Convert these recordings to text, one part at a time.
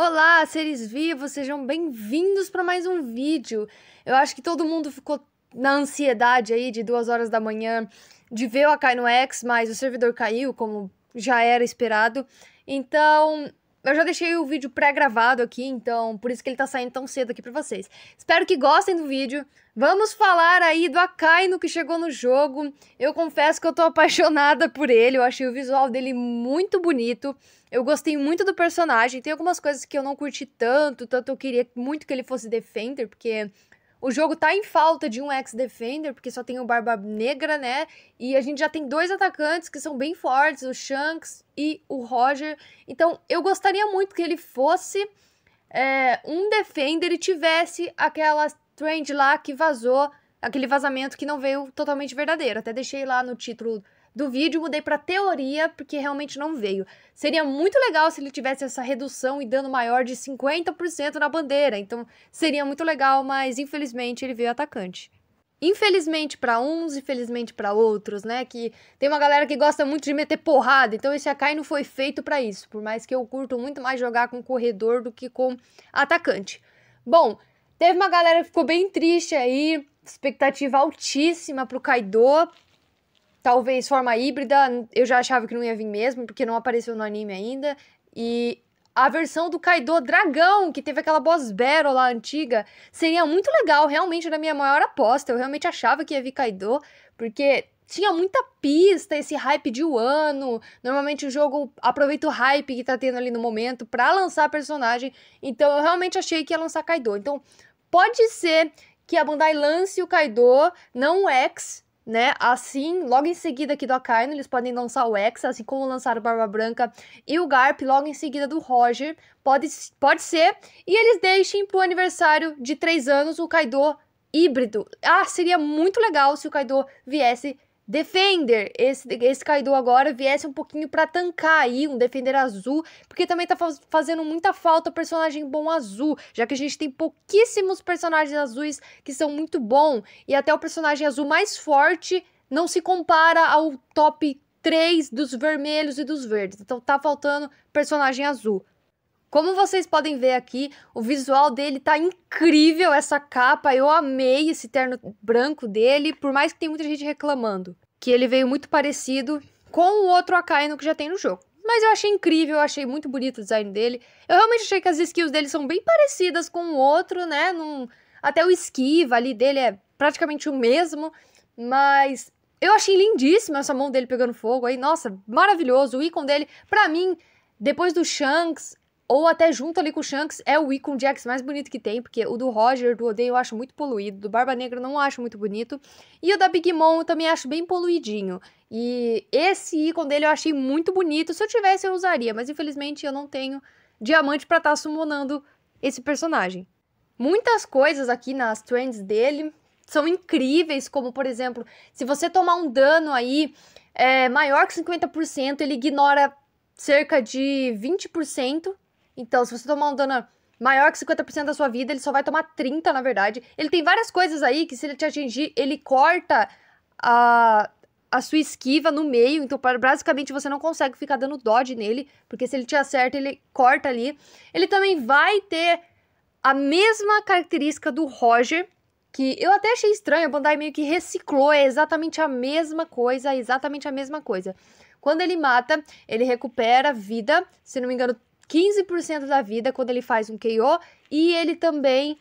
Olá, seres vivos, sejam bem-vindos para mais um vídeo. Eu acho que todo mundo ficou na ansiedade aí de duas horas da manhã de ver o Akai no X, mas o servidor caiu, como já era esperado. Então, eu já deixei o vídeo pré-gravado aqui, então por isso que ele tá saindo tão cedo aqui pra vocês. Espero que gostem do vídeo. Vamos falar aí do Akainu que chegou no jogo. Eu confesso que eu tô apaixonada por ele, eu achei o visual dele muito bonito. Eu gostei muito do personagem, tem algumas coisas que eu não curti tanto, tanto eu queria muito que ele fosse Defender, porque o jogo tá em falta de um ex-defender, porque só tem o Barba Negra, né? E a gente já tem dois atacantes que são bem fortes, o Shanks e o Roger. Então, eu gostaria muito que ele fosse é, um defender e tivesse aquela trend lá que vazou, aquele vazamento que não veio totalmente verdadeiro. Até deixei lá no título do vídeo, mudei para teoria, porque realmente não veio. Seria muito legal se ele tivesse essa redução e dano maior de 50% na bandeira, então seria muito legal, mas infelizmente ele veio atacante. Infelizmente para uns e felizmente para outros, né? Que tem uma galera que gosta muito de meter porrada, então esse Akai não foi feito para isso, por mais que eu curto muito mais jogar com corredor do que com atacante. Bom, teve uma galera que ficou bem triste aí, expectativa altíssima pro Kaido, talvez forma híbrida, eu já achava que não ia vir mesmo, porque não apareceu no anime ainda. E a versão do Kaido Dragão, que teve aquela boss battle lá antiga, seria muito legal, realmente era a minha maior aposta. Eu realmente achava que ia vir Kaido, porque tinha muita pista, esse hype de Wano. Normalmente o jogo aproveita o hype que tá tendo ali no momento para lançar personagem. Então eu realmente achei que ia lançar Kaido. Então pode ser que a Bandai lance o Kaido, não o X, né? Assim, logo em seguida aqui do Akainu, eles podem lançar o X, assim como lançaram o Barba Branca e o Garp logo em seguida do Roger. Pode, pode ser. E eles deixem pro aniversário de 3 anos o Kaido híbrido. Ah, seria muito legal se o Kaido viesse Defender, esse, esse Kaido agora viesse um pouquinho para tancar aí, um Defender azul, porque também tá faz, fazendo muita falta personagem bom azul, já que a gente tem pouquíssimos personagens azuis que são muito bons, e até o personagem azul mais forte não se compara ao top 3 dos vermelhos e dos verdes, então tá faltando personagem azul. Como vocês podem ver aqui, o visual dele tá incrível, essa capa, eu amei esse terno branco dele, por mais que tenha muita gente reclamando. Que ele veio muito parecido com o outro Akainu que já tem no jogo. Mas eu achei incrível, eu achei muito bonito o design dele. Eu realmente achei que as skills dele são bem parecidas com o outro, né? Num... Até o esquiva ali dele é praticamente o mesmo, mas eu achei lindíssima essa mão dele pegando fogo aí. Nossa, maravilhoso. O ícone dele, pra mim, depois do Shanks, ou até junto ali com o Shanks, é o ícone Jax mais bonito que tem, porque o do Roger, do Odeio, eu acho muito poluído, do Barba Negra eu não acho muito bonito, e o da Big Mom eu também acho bem poluidinho. E esse ícone dele eu achei muito bonito, se eu tivesse eu usaria, mas infelizmente eu não tenho diamante para estar tá summonando esse personagem. Muitas coisas aqui nas trends dele são incríveis, como por exemplo, se você tomar um dano aí é, maior que 50%, ele ignora cerca de 20% então, se você tomar um dano maior que 50% da sua vida, ele só vai tomar 30, na verdade. Ele tem várias coisas aí que se ele te atingir, ele corta a, a sua esquiva no meio. Então, basicamente, você não consegue ficar dando dodge nele, porque se ele te acerta, ele corta ali. Ele também vai ter a mesma característica do Roger, que eu até achei estranho, a Bandai meio que reciclou, é exatamente a mesma coisa, exatamente a mesma coisa. Quando ele mata, ele recupera vida, se não me engano, 15% da vida quando ele faz um KO e ele também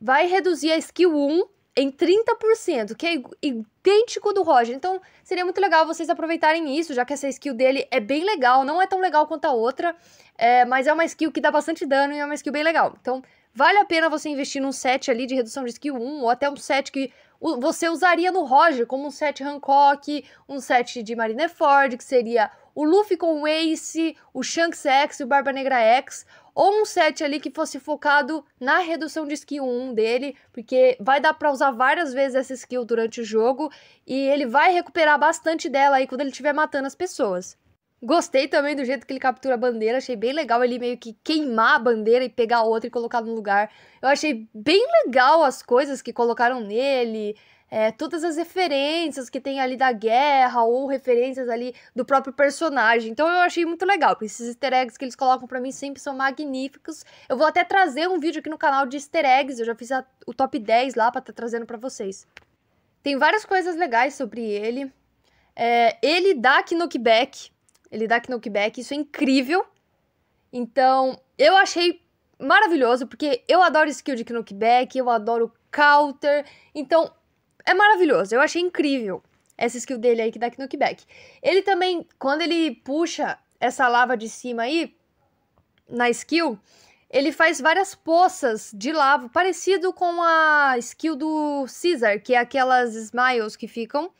vai reduzir a skill 1 em 30%, que é idêntico do Roger. Então, seria muito legal vocês aproveitarem isso, já que essa skill dele é bem legal, não é tão legal quanto a outra, é, mas é uma skill que dá bastante dano e é uma skill bem legal. Então, vale a pena você investir num set ali de redução de skill 1, ou até um set que você usaria no Roger, como um set Hancock, um set de Marineford, que seria o Luffy com o Ace, o Shanks X e o Barba Negra X, ou um set ali que fosse focado na redução de skill 1 dele, porque vai dar para usar várias vezes essa skill durante o jogo e ele vai recuperar bastante dela aí quando ele estiver matando as pessoas. Gostei também do jeito que ele captura a bandeira, achei bem legal ele meio que queimar a bandeira e pegar outra e colocar no lugar. Eu achei bem legal as coisas que colocaram nele, é, todas as referências que tem ali da guerra ou referências ali do próprio personagem. Então eu achei muito legal, porque esses easter eggs que eles colocam para mim sempre são magníficos. Eu vou até trazer um vídeo aqui no canal de easter eggs, eu já fiz a, o top 10 lá para estar tá trazendo para vocês. Tem várias coisas legais sobre ele. É, ele dá knockback, ele dá knockback, isso é incrível. Então, eu achei maravilhoso, porque eu adoro skill de knockback, eu adoro counter. Então, é maravilhoso. Eu achei incrível essa skill dele aí que dá knockback. Ele também, quando ele puxa essa lava de cima aí, na skill, ele faz várias poças de lava, parecido com a skill do Caesar, que é aquelas smiles que ficam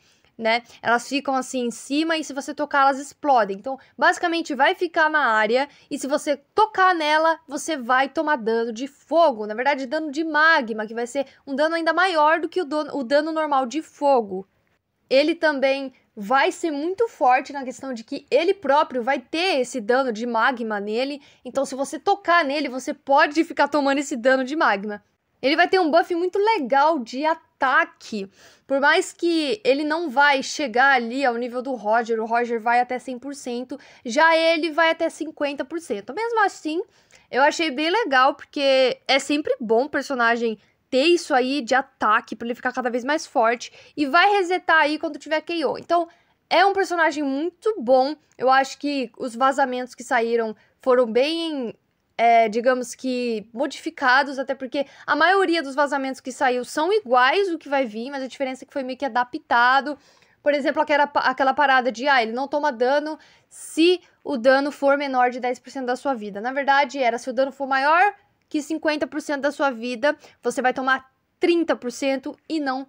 né? Elas ficam assim em cima e se você tocar elas explodem. Então, basicamente vai ficar na área e se você tocar nela, você vai tomar dano de fogo, na verdade, dano de magma, que vai ser um dano ainda maior do que o, dano, o dano normal de fogo. Ele também vai ser muito forte na questão de que ele próprio vai ter esse dano de magma nele. Então, se você tocar nele, você pode ficar tomando esse dano de magma. Ele vai ter um buff muito legal de ataque. Por mais que ele não vai chegar ali ao nível do Roger, o Roger vai até 100%, já ele vai até 50%. Mesmo assim, eu achei bem legal, porque é sempre bom o personagem ter isso aí de ataque para ele ficar cada vez mais forte e vai resetar aí quando tiver KO. Então, é um personagem muito bom. Eu acho que os vazamentos que saíram foram bem é, digamos que, modificados, até porque a maioria dos vazamentos que saiu são iguais o que vai vir, mas a diferença é que foi meio que adaptado. Por exemplo, aquela, aquela parada de, ah, ele não toma dano se o dano for menor de 10% da sua vida. Na verdade, era se o dano for maior que 50% da sua vida, você vai tomar 30% e não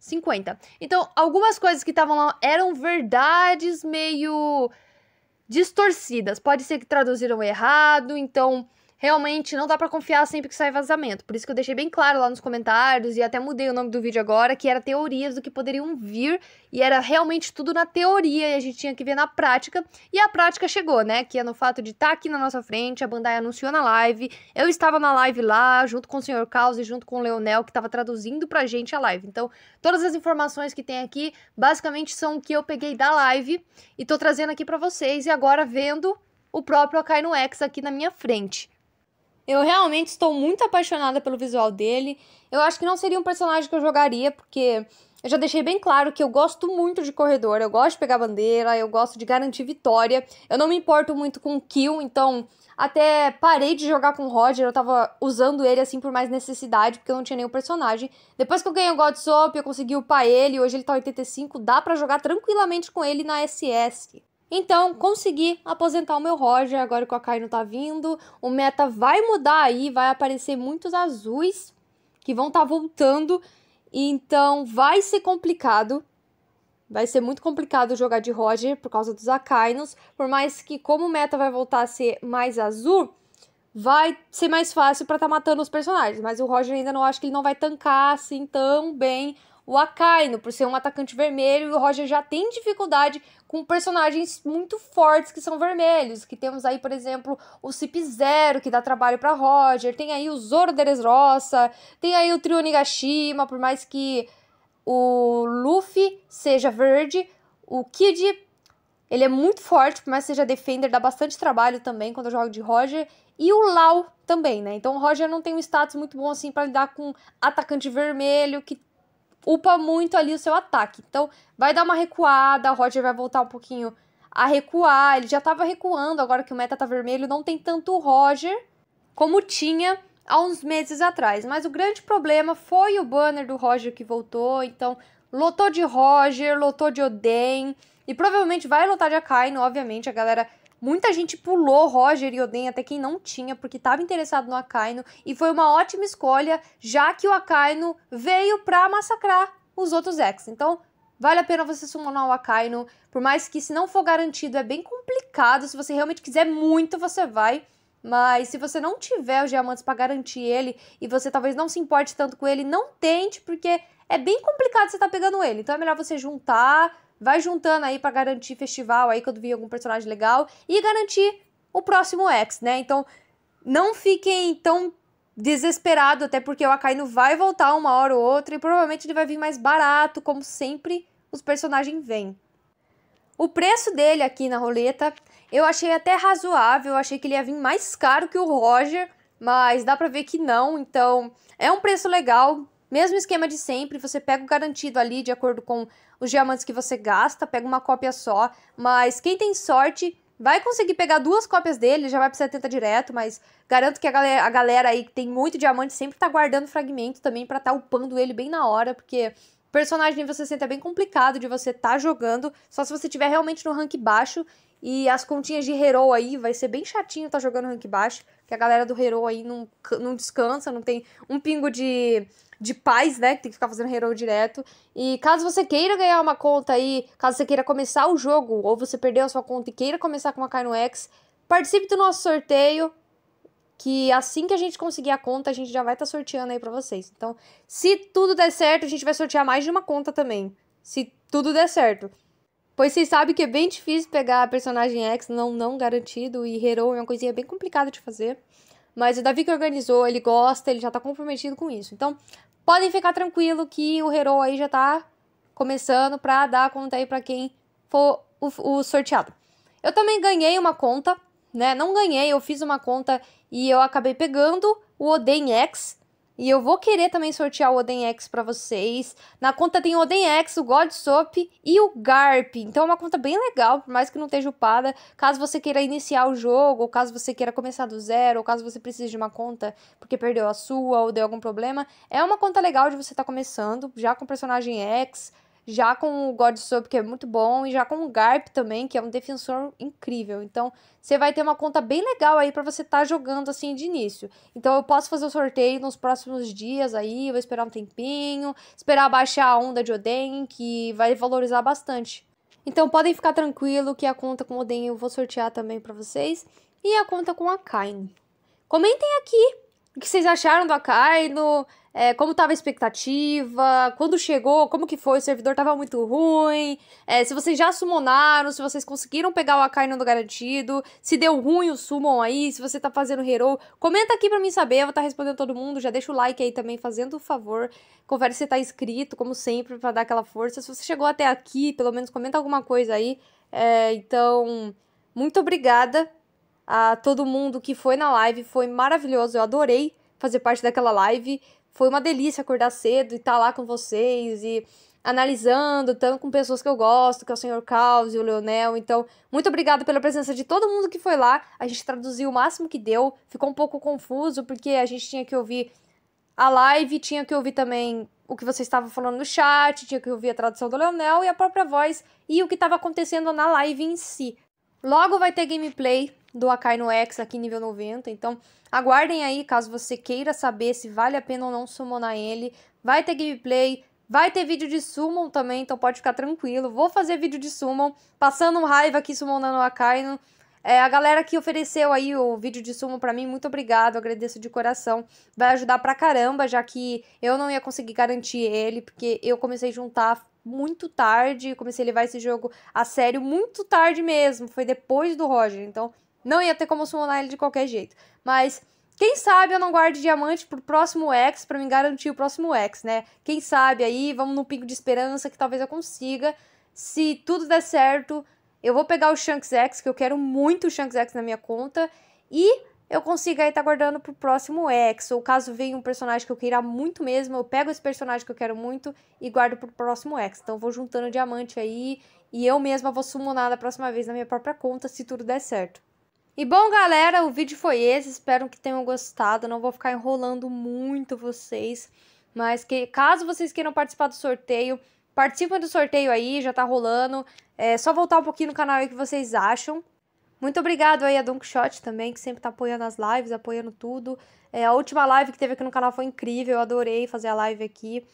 50%. Então, algumas coisas que estavam lá eram verdades meio distorcidas. Pode ser que traduziram errado, então realmente não dá para confiar sempre que sai vazamento. Por isso que eu deixei bem claro lá nos comentários e até mudei o nome do vídeo agora, que era teorias do que poderiam vir e era realmente tudo na teoria e a gente tinha que ver na prática. E a prática chegou, né? Que é no fato de estar tá aqui na nossa frente, a Bandai anunciou na live. Eu estava na live lá, junto com o Sr. Caos e junto com o Leonel, que estava traduzindo pra gente a live. Então, todas as informações que tem aqui, basicamente são o que eu peguei da live e tô trazendo aqui para vocês e agora vendo o próprio Akainu X aqui na minha frente. Eu realmente estou muito apaixonada pelo visual dele. Eu acho que não seria um personagem que eu jogaria, porque eu já deixei bem claro que eu gosto muito de corredor, eu gosto de pegar bandeira, eu gosto de garantir vitória. Eu não me importo muito com kill, então até parei de jogar com o Roger, eu tava usando ele assim por mais necessidade, porque eu não tinha nenhum personagem. Depois que eu ganhei o God Soap, eu consegui upar ele, hoje ele tá 85, dá para jogar tranquilamente com ele na SS. Então, consegui aposentar o meu Roger, agora que o Akai não tá vindo. O meta vai mudar aí, vai aparecer muitos azuis que vão estar tá voltando. Então, vai ser complicado. Vai ser muito complicado jogar de Roger por causa dos Akainos. Por mais que, como o meta vai voltar a ser mais azul, vai ser mais fácil para estar tá matando os personagens. Mas o Roger ainda não acho que ele não vai tancar assim tão bem o Akainu, por ser um atacante vermelho, e o Roger já tem dificuldade com personagens muito fortes que são vermelhos. Que temos aí, por exemplo, o Cip Zero, que dá trabalho para Roger, tem aí o Zoro Dressrosa, tem aí o Trio Nigashima, por mais que o Luffy seja verde, o Kid ele é muito forte, por mais que seja defender, dá bastante trabalho também quando eu jogo de Roger. E o Lau também, né? Então o Roger não tem um status muito bom assim para lidar com atacante vermelho, que upa muito ali o seu ataque. Então, vai dar uma recuada, o Roger vai voltar um pouquinho a recuar. Ele já estava recuando, agora que o meta tá vermelho, não tem tanto Roger como tinha há uns meses atrás. Mas o grande problema foi o banner do Roger que voltou, então lotou de Roger, lotou de Oden, e provavelmente vai lotar de Akainu, obviamente, a galera Muita gente pulou Roger e Oden, até quem não tinha, porque estava interessado no Akainu. E foi uma ótima escolha, já que o Akainu veio para massacrar os outros X. Então, vale a pena você summonar o Akainu. Por mais que, se não for garantido, é bem complicado. Se você realmente quiser muito, você vai. Mas se você não tiver os diamantes para garantir ele e você talvez não se importe tanto com ele, não tente, porque é bem complicado você estar tá pegando ele. Então é melhor você juntar, vai juntando aí para garantir festival aí quando vir algum personagem legal e garantir o próximo X, né? Então, não fiquem tão desesperado, até porque o Akainu vai voltar uma hora ou outra e provavelmente ele vai vir mais barato, como sempre os personagens vêm. O preço dele aqui na roleta eu achei até razoável, eu achei que ele ia vir mais caro que o Roger, mas dá pra ver que não, então é um preço legal, mesmo esquema de sempre, você pega o garantido ali de acordo com os diamantes que você gasta, pega uma cópia só, mas quem tem sorte vai conseguir pegar duas cópias dele, já vai pra 70 direto, mas garanto que a galera, a galera aí que tem muito diamante sempre tá guardando fragmento também para tá upando ele bem na hora, porque personagem nível 60 é bem complicado de você tá jogando, só se você tiver realmente no rank baixo, e as continhas de Hero aí vai ser bem chatinho tá jogando rank baixo, que a galera do Hero aí não, não descansa, não tem um pingo de de paz, né? Que tem que ficar fazendo hero direto. E caso você queira ganhar uma conta aí, caso você queira começar o jogo, ou você perdeu a sua conta e queira começar com uma Kaino X, participe do nosso sorteio. Que assim que a gente conseguir a conta, a gente já vai estar tá sorteando aí pra vocês. Então, se tudo der certo, a gente vai sortear mais de uma conta também. Se tudo der certo. Pois vocês sabem que é bem difícil pegar personagem X não, não garantido e Hero é uma coisinha bem complicada de fazer. Mas o Davi que organizou, ele gosta, ele já tá comprometido com isso. Então, podem ficar tranquilo que o Hero aí já tá começando pra dar conta aí pra quem for o, o sorteado. Eu também ganhei uma conta, né? Não ganhei, eu fiz uma conta e eu acabei pegando o Oden X, e eu vou querer também sortear o Oden X pra vocês. Na conta tem o Oden X, o God Soap e o Garp. Então é uma conta bem legal, por mais que não esteja upada. Caso você queira iniciar o jogo, ou caso você queira começar do zero, ou caso você precise de uma conta porque perdeu a sua ou deu algum problema. É uma conta legal de você estar tá começando, já com personagem X já com o God Soap, que é muito bom, e já com o Garp também, que é um defensor incrível. Então, você vai ter uma conta bem legal aí para você estar tá jogando assim de início. Então, eu posso fazer o sorteio nos próximos dias aí, vou esperar um tempinho, esperar baixar a onda de Oden, que vai valorizar bastante. Então, podem ficar tranquilo que a conta com Oden eu vou sortear também para vocês, e a conta com a Kain. Comentem aqui o que vocês acharam do Akainu, é, como estava a expectativa, quando chegou, como que foi, o servidor estava muito ruim, é, se vocês já summonaram, se vocês conseguiram pegar o Akainu no garantido, se deu ruim o summon aí, se você tá fazendo hero, comenta aqui pra mim saber, eu vou estar tá respondendo todo mundo, já deixa o like aí também, fazendo o favor, confere se tá inscrito, como sempre, para dar aquela força, se você chegou até aqui, pelo menos comenta alguma coisa aí, é, então, muito obrigada a todo mundo que foi na live, foi maravilhoso, eu adorei fazer parte daquela live, foi uma delícia acordar cedo e estar tá lá com vocês e analisando, tanto com pessoas que eu gosto, que é o Senhor Caos e o Leonel. Então, muito obrigada pela presença de todo mundo que foi lá. A gente traduziu o máximo que deu. Ficou um pouco confuso, porque a gente tinha que ouvir a live, tinha que ouvir também o que você estava falando no chat, tinha que ouvir a tradução do Leonel e a própria voz e o que estava acontecendo na live em si. Logo vai ter gameplay do Akainu X aqui nível 90, então aguardem aí caso você queira saber se vale a pena ou não summonar ele. Vai ter gameplay, vai ter vídeo de summon também, então pode ficar tranquilo. Vou fazer vídeo de summon, passando raiva aqui summonando o Akainu. É, a galera que ofereceu aí o vídeo de summon para mim, muito obrigado, agradeço de coração. Vai ajudar pra caramba, já que eu não ia conseguir garantir ele, porque eu comecei a juntar muito tarde, comecei a levar esse jogo a sério muito tarde mesmo, foi depois do Roger, então não ia ter como summonar ele de qualquer jeito. Mas quem sabe eu não guarde diamante pro próximo X para me garantir o próximo X, né? Quem sabe aí, vamos no pico de esperança que talvez eu consiga. Se tudo der certo, eu vou pegar o Shanks X, que eu quero muito o Shanks X na minha conta, e eu consigo aí estar tá guardando pro próximo X. Ou caso venha um personagem que eu queira muito mesmo, eu pego esse personagem que eu quero muito e guardo pro próximo X. Então vou juntando diamante aí e eu mesma vou summonar da próxima vez na minha própria conta, se tudo der certo. E bom, galera, o vídeo foi esse. Espero que tenham gostado. Não vou ficar enrolando muito vocês. Mas que caso vocês queiram participar do sorteio, participem do sorteio aí, já tá rolando. É só voltar um pouquinho no canal aí que vocês acham. Muito obrigado aí a Donkshot também, que sempre tá apoiando as lives, apoiando tudo. É, a última live que teve aqui no canal foi incrível, eu adorei fazer a live aqui.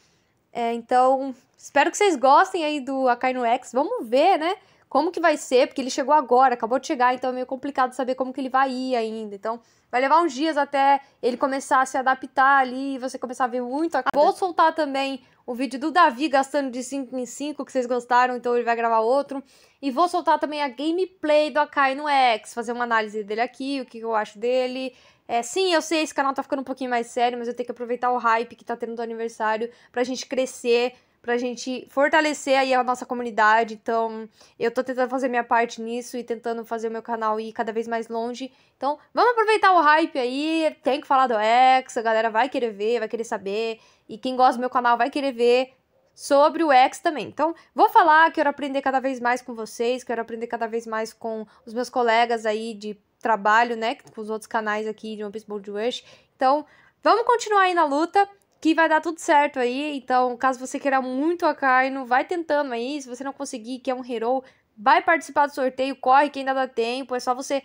É, então, espero que vocês gostem aí do Akainu X. Vamos ver, né? como que vai ser, porque ele chegou agora, acabou de chegar, então é meio complicado saber como que ele vai ir ainda. Então, vai levar uns dias até ele começar a se adaptar ali e você começar a ver muito. Vou soltar também o vídeo do Davi gastando de 5 em 5, que vocês gostaram, então ele vai gravar outro. E vou soltar também a gameplay do Akai no X, fazer uma análise dele aqui, o que eu acho dele. É, sim, eu sei, esse canal tá ficando um pouquinho mais sério, mas eu tenho que aproveitar o hype que tá tendo do aniversário pra gente crescer, pra gente fortalecer aí a nossa comunidade. Então, eu tô tentando fazer minha parte nisso e tentando fazer o meu canal ir cada vez mais longe. Então, vamos aproveitar o hype aí, tem que falar do X, a galera vai querer ver, vai querer saber. E quem gosta do meu canal vai querer ver sobre o X também. Então, vou falar, quero aprender cada vez mais com vocês, quero aprender cada vez mais com os meus colegas aí de trabalho, né, com os outros canais aqui de One Piece Bold Rush. Então, vamos continuar aí na luta, que vai dar tudo certo aí. Então, caso você queira muito a Kaino, vai tentando aí. Se você não conseguir, que é um hero, vai participar do sorteio, corre que ainda dá tempo. É só você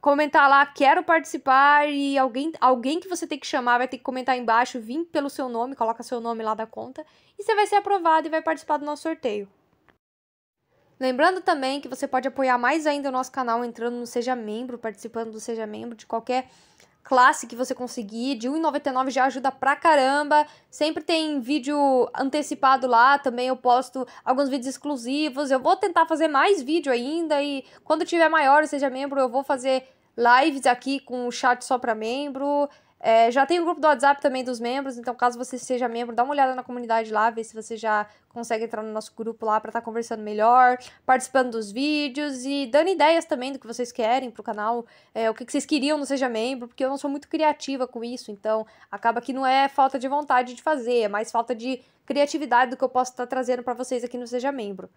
comentar lá, quero participar, e alguém, alguém que você tem que chamar vai ter que comentar embaixo, vir pelo seu nome, coloca seu nome lá da conta, e você vai ser aprovado e vai participar do nosso sorteio. Lembrando também que você pode apoiar mais ainda o nosso canal entrando no Seja Membro, participando do Seja Membro de qualquer classe que você conseguir. De R$1,99 já ajuda pra caramba. Sempre tem vídeo antecipado lá, também eu posto alguns vídeos exclusivos. Eu vou tentar fazer mais vídeo ainda e quando tiver maior, seja membro, eu vou fazer lives aqui com o chat só para membro. É, já tem o grupo do WhatsApp também dos membros, então caso você seja membro, dá uma olhada na comunidade lá, ver se você já consegue entrar no nosso grupo lá para estar tá conversando melhor, participando dos vídeos e dando ideias também do que vocês querem pro canal, é, o que, que vocês queriam no Seja Membro, porque eu não sou muito criativa com isso, então acaba que não é falta de vontade de fazer, é mais falta de criatividade do que eu posso estar tá trazendo para vocês aqui no Seja Membro.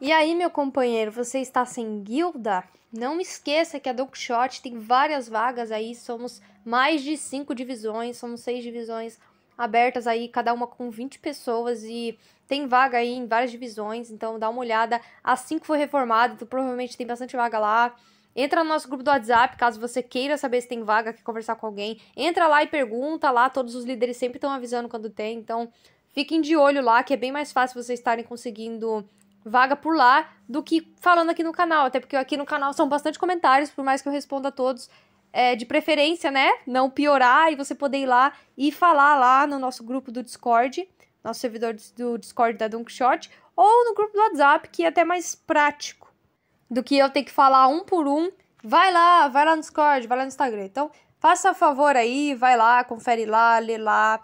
E aí, meu companheiro, você está sem guilda? Não esqueça que a Donkshot tem várias vagas aí, somos mais de cinco divisões, somos seis divisões abertas aí, cada uma com 20 pessoas e tem vaga aí em várias divisões, então dá uma olhada. Assim que for reformado, então provavelmente tem bastante vaga lá. Entra no nosso grupo do WhatsApp, caso você queira saber se tem vaga, quer conversar com alguém. Entra lá e pergunta lá, todos os líderes sempre estão avisando quando tem, então fiquem de olho lá, que é bem mais fácil vocês estarem conseguindo vaga por lá do que falando aqui no canal. Até porque aqui no canal são bastante comentários, por mais que eu responda a todos. É, de preferência, né? Não piorar e você poder ir lá e falar lá no nosso grupo do Discord, nosso servidor do Discord da Dunkshot, ou no grupo do WhatsApp, que é até mais prático do que eu ter que falar um por um. Vai lá, vai lá no Discord, vai lá no Instagram. Então, faça favor aí, vai lá, confere lá, lê lá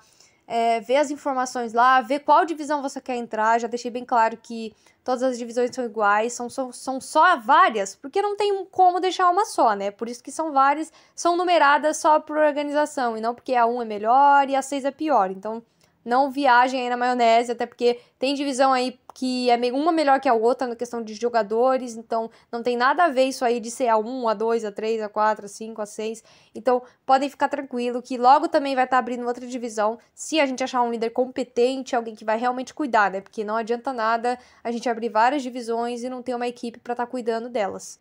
é, ver as informações lá, ver qual divisão você quer entrar. Já deixei bem claro que todas as divisões são iguais, são, são, são só várias, porque não tem como deixar uma só, né? Por isso que são várias, são numeradas só por organização, e não porque a 1 é melhor e a 6 é pior. Então, não viajem aí na maionese, até porque tem divisão aí que é uma melhor que a outra na questão de jogadores, então não tem nada a ver isso aí de ser a 1, a 2, a 3, a 4, a 5, a 6. Então podem ficar tranquilo que logo também vai estar tá abrindo outra divisão, se a gente achar um líder competente, alguém que vai realmente cuidar, né? Porque não adianta nada a gente abrir várias divisões e não ter uma equipe para estar tá cuidando delas.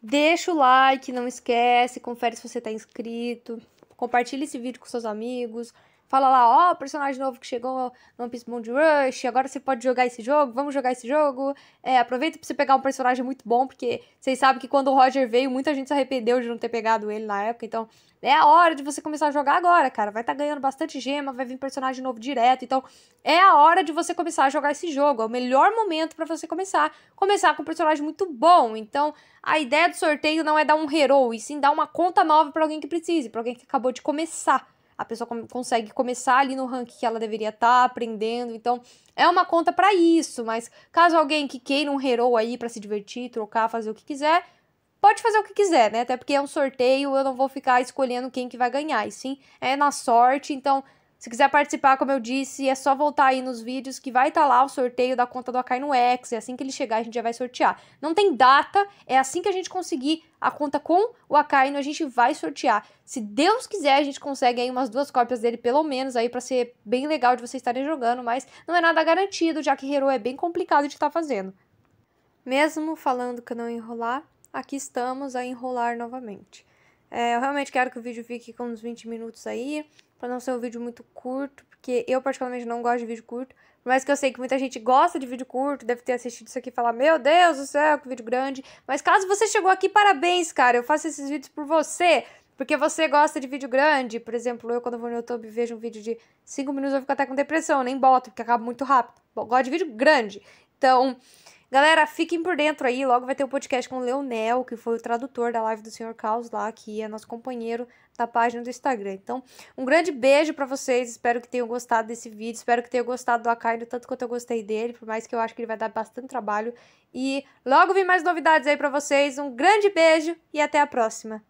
Deixa o like, não esquece, confere se você está inscrito, compartilhe esse vídeo com seus amigos, fala lá, ó, oh, personagem novo que chegou no One Piece Moon Rush, agora você pode jogar esse jogo, vamos jogar esse jogo. É, aproveita pra você pegar um personagem muito bom, porque vocês sabem que quando o Roger veio, muita gente se arrependeu de não ter pegado ele na época, então é a hora de você começar a jogar agora, cara. Vai estar tá ganhando bastante gema, vai vir personagem novo direto, então é a hora de você começar a jogar esse jogo. É o melhor momento para você começar. Começar com um personagem muito bom. Então, a ideia do sorteio não é dar um hero, e sim dar uma conta nova para alguém que precise, para alguém que acabou de começar a pessoa consegue começar ali no ranking que ela deveria estar tá aprendendo. Então, é uma conta para isso, mas caso alguém que queira um hero aí para se divertir, trocar, fazer o que quiser, pode fazer o que quiser, né? Até porque é um sorteio, eu não vou ficar escolhendo quem que vai ganhar, e sim, é na sorte, então se quiser participar, como eu disse, é só voltar aí nos vídeos que vai estar tá lá o sorteio da conta do Akai no X. É assim que ele chegar, a gente já vai sortear. Não tem data, é assim que a gente conseguir a conta com o Akainu, a gente vai sortear. Se Deus quiser, a gente consegue aí umas duas cópias dele, pelo menos, aí para ser bem legal de vocês estarem jogando, mas não é nada garantido, já que Hero é bem complicado de estar tá fazendo. Mesmo falando que não enrolar, aqui estamos a enrolar novamente. É, eu realmente quero que o vídeo fique com uns 20 minutos aí para não ser um vídeo muito curto, porque eu particularmente não gosto de vídeo curto, Mas que eu sei que muita gente gosta de vídeo curto, deve ter assistido isso aqui e falar: Meu Deus do céu, que vídeo grande. Mas caso você chegou aqui, parabéns, cara. Eu faço esses vídeos por você. Porque você gosta de vídeo grande. Por exemplo, eu, quando vou no YouTube vejo um vídeo de 5 minutos, eu fico até com depressão. Nem boto, porque acaba muito rápido. Bom, gosto de vídeo grande. Então. Galera, fiquem por dentro aí. Logo vai ter o um podcast com o Leonel, que foi o tradutor da live do Sr. Caos lá, que é nosso companheiro da página do Instagram. Então, um grande beijo para vocês. Espero que tenham gostado desse vídeo. Espero que tenham gostado do Akainu tanto quanto eu gostei dele, por mais que eu acho que ele vai dar bastante trabalho. E logo vem mais novidades aí para vocês. Um grande beijo e até a próxima.